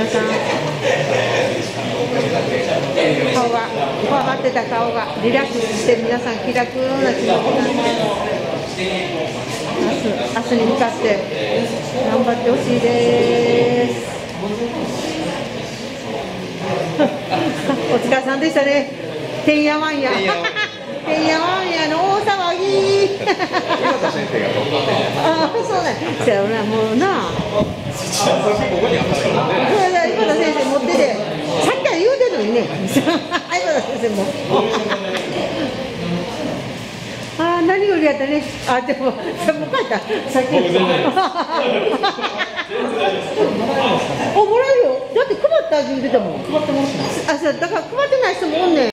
皆さん顔が怖がってた顔がリラックスして皆さん気楽な気持ちになって明日に向かって頑張ってほしいです。お疲れさんでしたね。てんやわんやてんやわんやの大騒ぎああそうね。そうやなもうな ああ何よりやったね？あでももう帰った。さっきおもらえるよ。だって配ったたもん。配ってますあそうだから配ってない人もおんねん